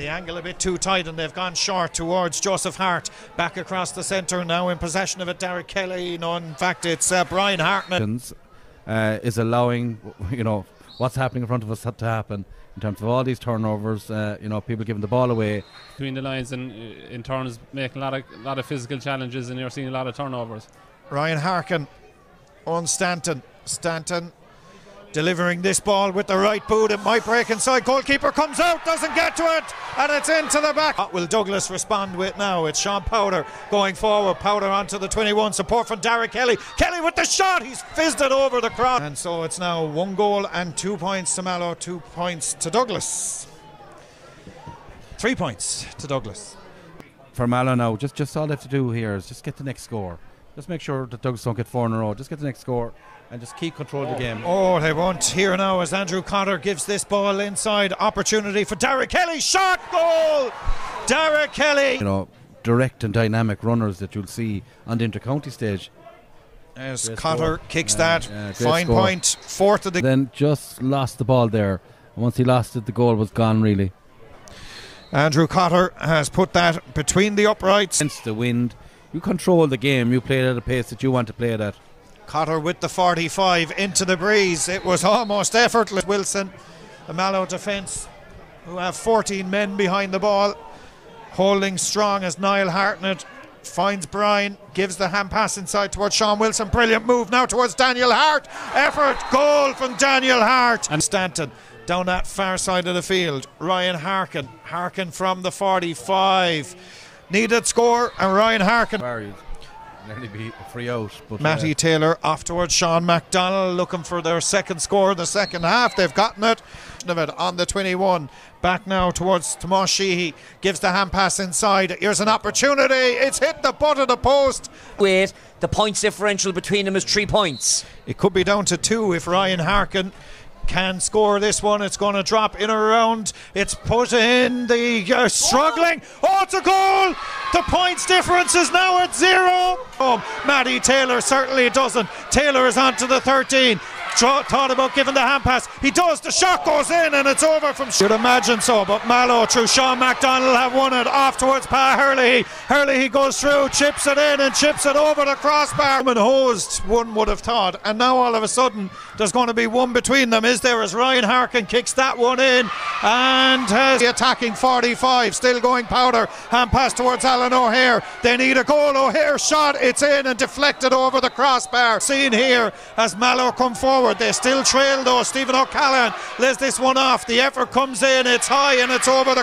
The angle a bit too tight and they've gone short towards Joseph Hart. Back across the centre now in possession of it, Derek Kelly. No, in fact, it's uh, Brian Hartnett. Uh, is allowing, you know, what's happening in front of us to happen in terms of all these turnovers. Uh, you know, people giving the ball away between the lines and uh, in turns making a lot of lot of physical challenges, and you're seeing a lot of turnovers. Ryan Harkin on Stanton. Stanton delivering this ball with the right boot. It might break inside. Goalkeeper comes out, doesn't get to it, and it's into the back. What will Douglas respond with now? It's Sean Powter going forward. Powter onto the 21. Support from Derek Kelly. Kelly with the shot. He's fizzed it over the cross. And so it's now one goal and two points to Mallow, two points to Douglas. Three points to Douglas. For Mallow now, just, just all they have to do here is just get the next score. Just make sure that Douglas don't get four in a row. Just get the next score and just keep control of the game. Oh, they won't here now as Andrew Cotter gives this ball inside. Opportunity for Derek Kelly. Shot goal! Derek Kelly. You know, direct and dynamic runners that you'll see on the intercounty stage. As great Cotter score. kicks yeah, that. Yeah, Fine score. Fourth of the. Then just lost the ball there. Once he lost it, the goal was gone, really. Andrew Cotter has put that between the uprights. Against the wind. You control the game. You play it at a pace that you want to play it at. Cotter with the 45 into the breeze. It was almost effortless. Wilson, the Mallow defence, who have 14 men behind the ball, holding strong as Niall Hartnett finds Brian, gives the hand pass inside towards Sean Wilson. Brilliant move now towards Daniel Hart. Effort, goal from Daniel Hart. And Stanton down that far side of the field. Ryan Harkin, Harkin from the 45. Needed score, and Ryan Harkin nearly be a free out. But Matty uh, Taylor afterwards. Sean McDonald looking for their second score in the second half. They've gotten it. Of it on the 21. Back now towards Tomas Sheehy. Gives the hand pass inside. Here's an opportunity. It's hit the butt of the post. Wait, the points differential between them is three points. It could be down to two if Ryan Harkin can score this one. It's going to drop in around. It's put in the uh, struggling. Oh, it's a goal! The points difference is now at zero. Oh, Matty Taylor certainly doesn't. Taylor is on to the 13 thought about giving the hand pass. He does. The shot goes in and it's over from. You'd imagine so, but Mallow through Sean MacDonald have won it off towards Pa Hurley. Hurley he goes through, chips it in and chips it over the crossbar. And hosed, one would have thought. And now all of a sudden there's going to be one between them. Is there as Ryan Harkin kicks that one in and has the attacking 45 still going Powter. Hand pass towards Alan O'Hare. They need a goal. O'Hare shot. It's in and deflected over the crossbar. Seen here as Mallow come forward forward. They still trail though. Stephen O'Callaghan lays this one off. The effort comes in. It's high and it's over the